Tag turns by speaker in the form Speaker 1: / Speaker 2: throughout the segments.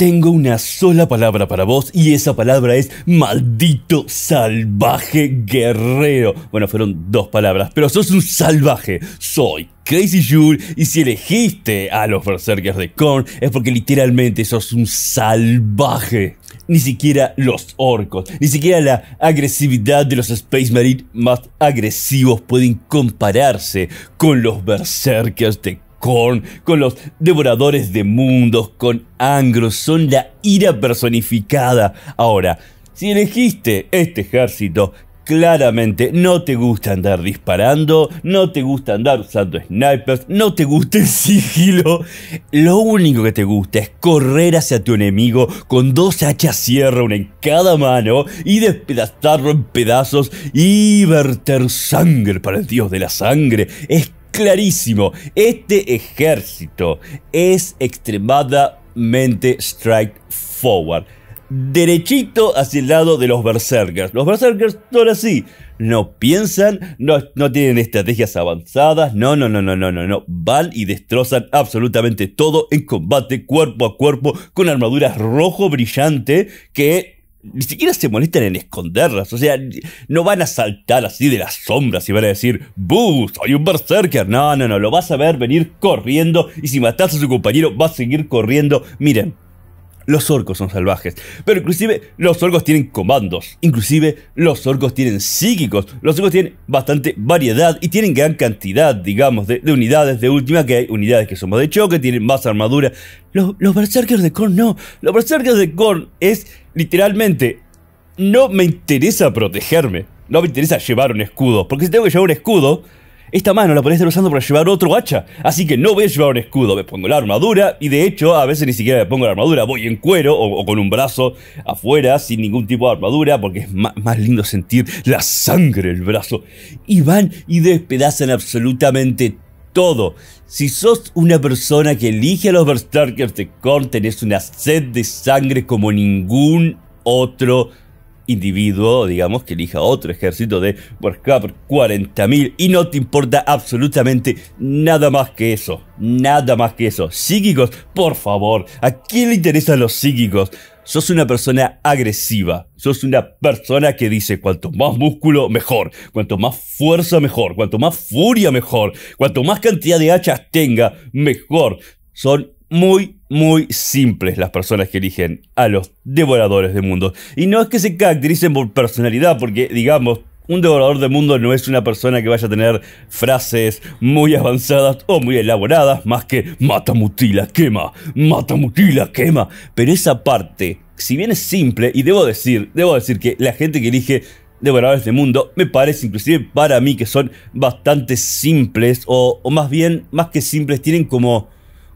Speaker 1: Tengo una sola palabra para vos y esa palabra es maldito salvaje guerrero. Bueno, fueron dos palabras, pero sos un salvaje. Soy Crazy Jule y si elegiste a los Berserkers de Korn es porque literalmente sos un salvaje. Ni siquiera los orcos, ni siquiera la agresividad de los Space Marine más agresivos pueden compararse con los Berserkers de Korn, con los devoradores de mundos, con Angro, son la ira personificada. Ahora, si elegiste este ejército, claramente no te gusta andar disparando, no te gusta andar usando snipers, no te gusta el sigilo. Lo único que te gusta es correr hacia tu enemigo con dos hachas sierra, una en cada mano, y despedazarlo en pedazos y verter sangre para el dios de la sangre. Clarísimo, este ejército es extremadamente straightforward. Derechito hacia el lado de los berserkers. Los berserkers son así. No piensan, no, no tienen estrategias avanzadas, no, no, no, no, no, no, no. Van y destrozan absolutamente todo en combate cuerpo a cuerpo con armaduras rojo brillante que ni siquiera se molestan en esconderlas. O sea, no van a saltar así de las sombras y van a decir, ¡Buh! Soy un berserker. No, no, no. Lo vas a ver venir corriendo. Y si matas a su compañero, va a seguir corriendo. Miren, los orcos son salvajes, pero inclusive los orcos tienen comandos, inclusive los orcos tienen psíquicos, los orcos tienen bastante variedad y tienen gran cantidad, digamos, de, unidades de última, que hay unidades que somos de choque, tienen más armadura. Los, los berserkers de Korn no, los berserkers de Korn es literalmente, no me interesa protegerme, no me interesa llevar un escudo, porque si tengo que llevar un escudo, esta mano la podría estar usando para llevar otro hacha, así que no voy a llevar un escudo, me pongo la armadura y de hecho a veces ni siquiera me pongo la armadura, voy en cuero o, con un brazo afuera sin ningún tipo de armadura porque es más, lindo sentir la sangre el brazo. Y van y despedazan absolutamente todo. Si sos una persona que elige a los Berserkers de Korn, tenés una sed de sangre como ningún otro individuo, digamos, que elija otro ejército de Warcraft 40.000 y no te importa absolutamente nada más que eso. Nada más que eso. Psíquicos, por favor, ¿a quién le interesan los psíquicos? Sos una persona agresiva, sos una persona que dice cuanto más músculo mejor, cuanto más fuerza mejor, cuanto más furia mejor, cuanto más cantidad de hachas tenga mejor. Son muy, muy simples las personas que eligen a los devoradores de mundos. Y no es que se caractericen por personalidad, porque digamos, un devorador de mundo no es una persona que vaya a tener frases muy avanzadas o muy elaboradas, más que mata, mutila, quema, mata, mutila, quema. Pero esa parte, si bien es simple, y debo decir, debo decir que la gente que elige devoradores de mundo, me parece inclusive para mí que son bastante simples, o, o más bien, más que simples, tienen como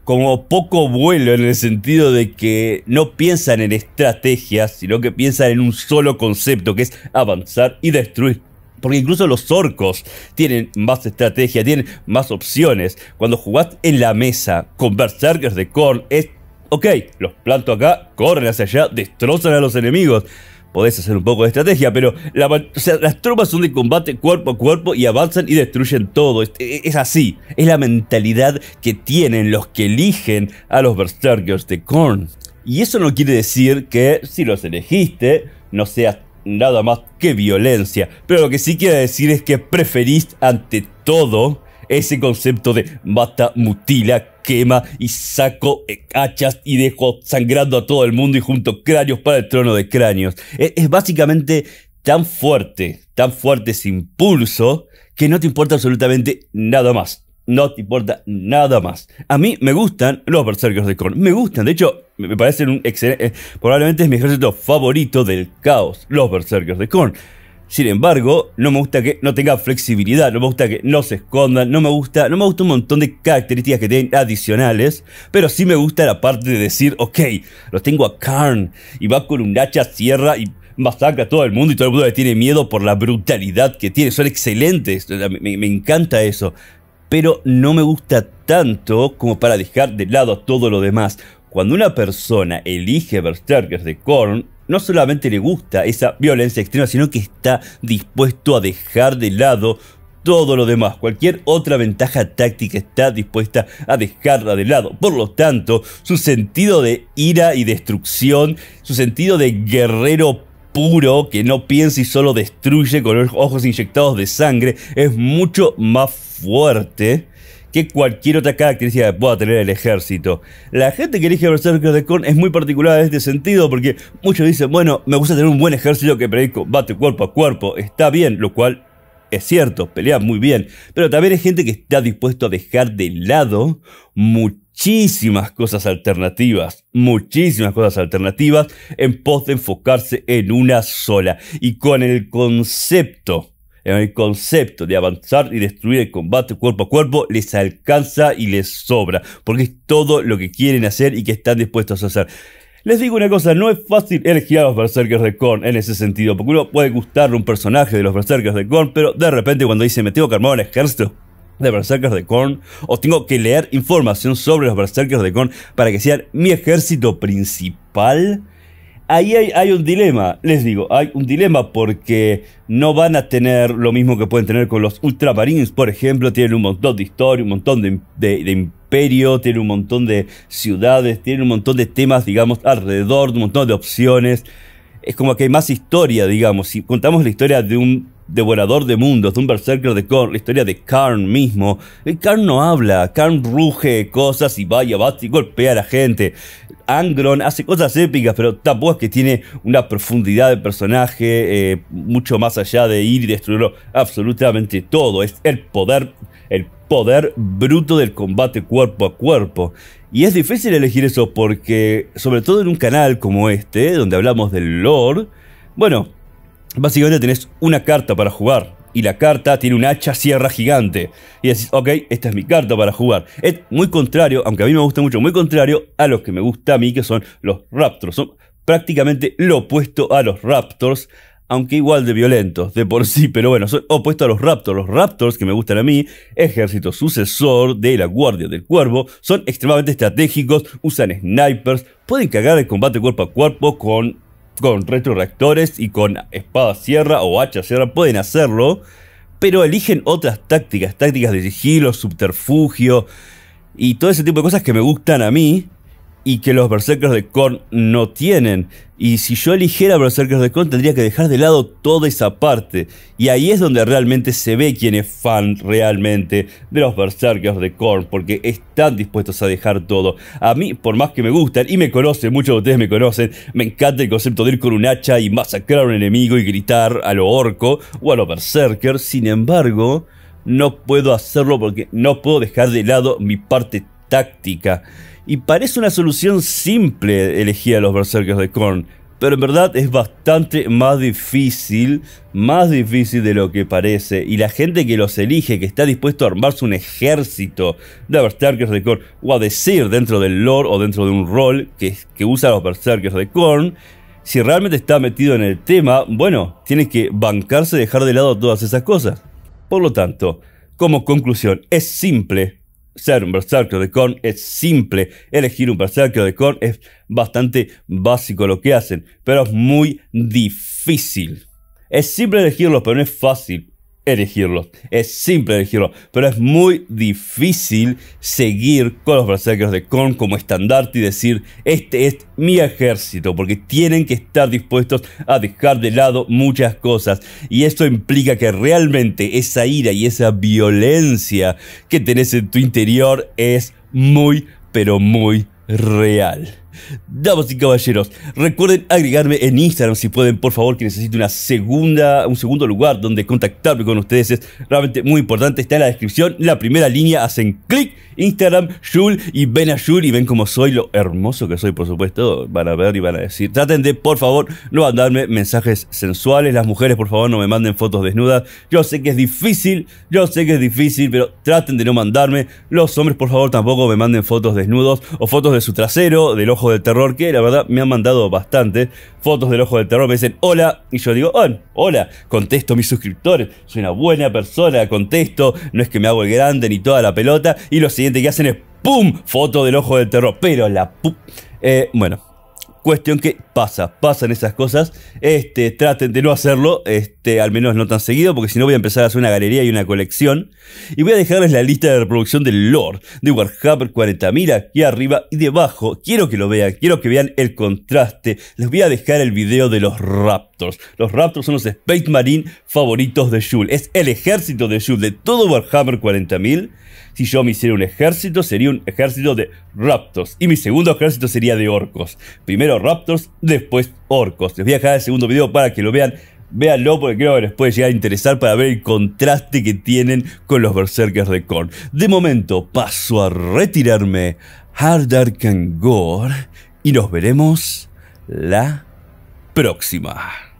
Speaker 1: como poco vuelo en el sentido de que no piensan en estrategias, sino que piensan en un solo concepto, que es avanzar y destruir. Porque incluso los orcos tienen más estrategia, tienen más opciones. Cuando jugás en la mesa con berserkers de Korn, es, ok, los planto acá, corren hacia allá, destrozan a los enemigos podés hacer un poco de estrategia, pero las tropas son de combate cuerpo a cuerpo y avanzan y destruyen todo. Es, así, es la mentalidad que tienen los que eligen a los Berserkers de Korn. Y eso no quiere decir que si los elegiste, no seas nada más que violencia. Pero lo que sí quiere decir es que preferís ante todo ese concepto de mata, mutila, quema y saco hachas y dejo sangrando a todo el mundo y junto cráneos para el trono de cráneos. Es, es básicamente tan fuerte, tan fuerte ese impulso que no te importa absolutamente nada más. No te importa nada más. A mí me gustan los berserkers de Korn. Me gustan. De hecho, me parecen un excelente... Eh, probablemente es mi ejército favorito del caos. Los berserkers de Korn. Sin embargo, no me gusta que no tenga flexibilidad, no me gusta que no se escondan, no me gusta, no me gusta un montón de características que tienen adicionales, pero sí me gusta la parte de decir, ok, lo tengo a Karn y va con un hacha, sierra y masacra a todo el mundo y todo el mundo le tiene miedo por la brutalidad que tiene, son excelentes, me, encanta eso, pero no me gusta tanto como para dejar de lado todo lo demás. Cuando una persona elige Berserkers de Korn, no solamente le gusta esa violencia extrema, sino que está dispuesto a dejar de lado todo lo demás, cualquier otra ventaja táctica está dispuesta a dejarla de lado. Por lo tanto, su sentido de ira y destrucción, su sentido de guerrero puro que no piensa y solo destruye con los ojos inyectados de sangre es mucho más fuerte que cualquier otra característica que pueda tener el ejército. La gente que elige Berserker de Korn es muy particular en este sentido porque muchos dicen, bueno, me gusta tener un buen ejército que predico combate cuerpo a cuerpo, está bien, lo cual es cierto, pelea muy bien, pero también hay gente que está dispuesto a dejar de lado muchísimas cosas alternativas, muchísimas cosas alternativas en pos de enfocarse en una sola. Y con el concepto, en el concepto de avanzar y destruir el combate cuerpo a cuerpo, les alcanza y les sobra, porque es todo lo que quieren hacer y que están dispuestos a hacer. Les digo una cosa, no es fácil elegir a los Berserkers de Korn en ese sentido, porque uno puede gustarle un personaje de los Berserkers de Korn, pero de repente cuando dice me tengo que armar un ejército de Berserkers de Korn, o tengo que leer información sobre los Berserkers de Korn para que sean mi ejército principal, ahí hay, un dilema, les digo, hay un dilema porque no van a tener lo mismo que pueden tener con los Ultramarines, por ejemplo, tienen un montón de historia, un montón de, de, imperio, tienen un montón de ciudades, tienen un montón de temas, digamos, alrededor, un montón de opciones. Es como que hay más historia, digamos, si contamos la historia de un devorador de mundos, de un berserker de Korn, la historia de Karn mismo. Karn no habla, Karn ruge cosas y va y golpea a la gente. Angron hace cosas épicas, pero tampoco es que tiene una profundidad de personaje eh, mucho más allá de ir y destruirlo absolutamente todo. Es el poder, el poder bruto del combate cuerpo a cuerpo. Y es difícil elegir eso porque, sobre todo en un canal como este, donde hablamos del lore, bueno, básicamente tenés una carta para jugar y la carta tiene un hacha sierra gigante. Y decís, ok, esta es mi carta para jugar. Es muy contrario, aunque a mí me gusta mucho, muy contrario a los que me gusta a mí, que son los Raptors. Son prácticamente lo opuesto a los Raptors, aunque igual de violentos de por sí, pero bueno, son opuestos a los Raptors. Los Raptors, que me gustan a mí, ejército sucesor de la Guardia del Cuervo, son extremadamente estratégicos, usan snipers, pueden cagar el combate cuerpo a cuerpo con con retroreactores y con espada sierra o hacha sierra pueden hacerlo, pero eligen otras tácticas, tácticas de sigilo, subterfugio y todo ese tipo de cosas que me gustan a mí y que los Berserkers de Korn no tienen. Y si yo eligiera Berserkers de Korn tendría que dejar de lado toda esa parte. Y ahí es donde realmente se ve quién es fan realmente de los Berserkers de Korn, porque están dispuestos a dejar todo. A mí, por más que me gustan, y me conocen, muchos de ustedes me conocen, me encanta el concepto de ir con un hacha y masacrar a un enemigo y gritar a lo orco o a los Berserkers. Sin embargo, no puedo hacerlo porque no puedo dejar de lado mi parte táctica. Y parece una solución simple elegir a los berserkers de Korn, pero en verdad es bastante más difícil, más difícil de lo que parece. Y la gente que los elige, que está dispuesto a armarse un ejército de berserkers de Korn, o a decir dentro del lore o dentro de un rol que, que usa los berserkers de Korn, si realmente está metido en el tema, bueno, tiene que bancarse dejar de lado todas esas cosas. Por lo tanto, como conclusión, es simple ser un berserker de Korn es simple. Elegir un berserker de Korn es bastante básico lo que hacen, pero es muy difícil. Es simple elegirlo, pero no es fácil elegirlos. Es simple elegirlos, pero es muy difícil seguir con los berserkers de Korn como estandarte y decir, este es mi ejército, porque tienen que estar dispuestos a dejar de lado muchas cosas. Y esto implica que realmente esa ira y esa violencia que tenés en tu interior es muy, pero muy real. Damas y caballeros, recuerden agregarme en Instagram si pueden, por favor, que necesito una segunda, un segundo lugar donde contactarme con ustedes. Es realmente muy importante. Está en la descripción. La primera línea hacen clic, Instagram, Shul y ven a Shul y ven cómo soy, lo hermoso que soy, por supuesto. Van a ver y van a decir. Traten de, por favor, no mandarme mensajes sensuales. Las mujeres, por favor, no me manden fotos desnudas. Yo sé que es difícil, yo sé que es difícil, pero traten de no mandarme. Los hombres, por favor, tampoco me manden fotos desnudos o fotos de su trasero, del ojo del terror, que la verdad me han mandado bastante fotos del ojo del terror, me dicen hola, y yo digo, oh, hola, contesto a mis suscriptores, soy una buena persona, contesto, no es que me hago el grande ni toda la pelota, y lo siguiente que hacen es ¡pum! foto del ojo del terror, pero la... Eh, bueno, Cuestión que pasa, pasan esas cosas. Este, traten de no hacerlo, este, al menos no tan seguido, porque si no voy a empezar a hacer una galería y una colección. Y voy a dejarles la lista de reproducción del lore de Warhammer 40.000 aquí arriba y debajo. Quiero que lo vean, quiero que vean el contraste. Les voy a dejar el video de los Los Raptors son los Space Marine favoritos de Shul. Es el ejército de Shul de todo Warhammer 40.000 si yo me hiciera un ejército, sería un ejército de raptors. Y mi segundo ejército sería de orcos. Primero raptors, después orcos. Les voy a dejar el segundo video para que lo vean. Véanlo porque creo que les puede llegar a interesar para ver el contraste que tienen con los berserkers de Korn. De momento paso a retirarme. Hard Dark and Gore. Y nos veremos la próxima.